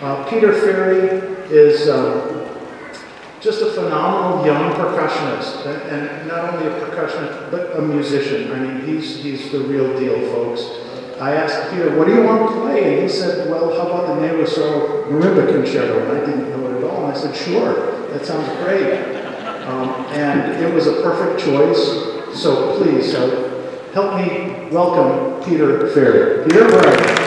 Uh, Peter Ferry is uh, just a phenomenal young percussionist, and, and, not only a percussionist, but a musician. I mean, he's, he's the real deal, folks. I asked Peter, what do you want to play? And he said, well, how about the Rosauro Marimba Concerto? And I didn't know it at all. And I said, sure, that sounds great. Um, and it was a perfect choice, so please uh, help me welcome Peter Ferry. Peter, where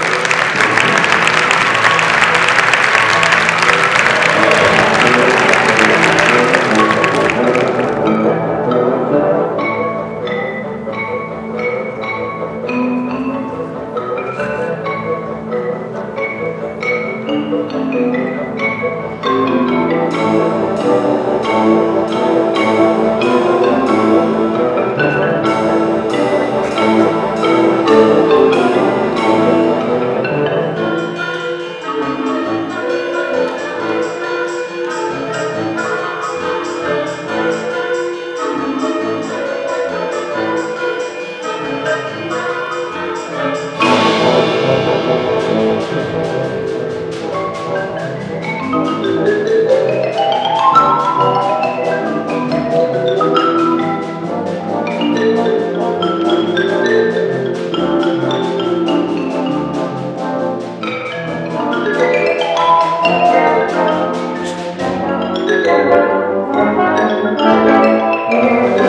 Música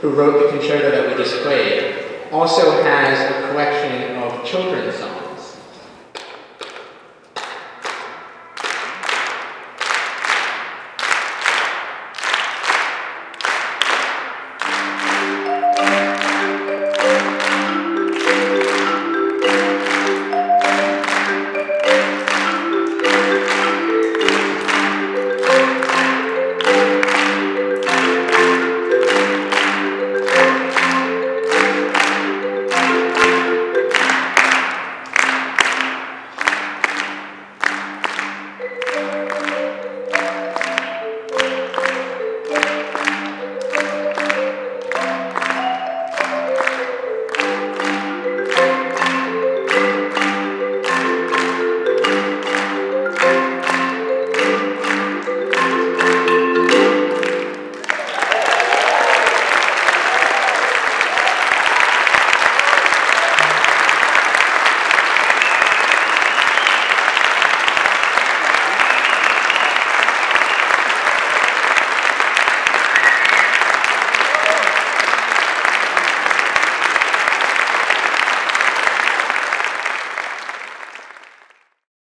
Who wrote the concerto that we displayed, also has a collection of children's songs.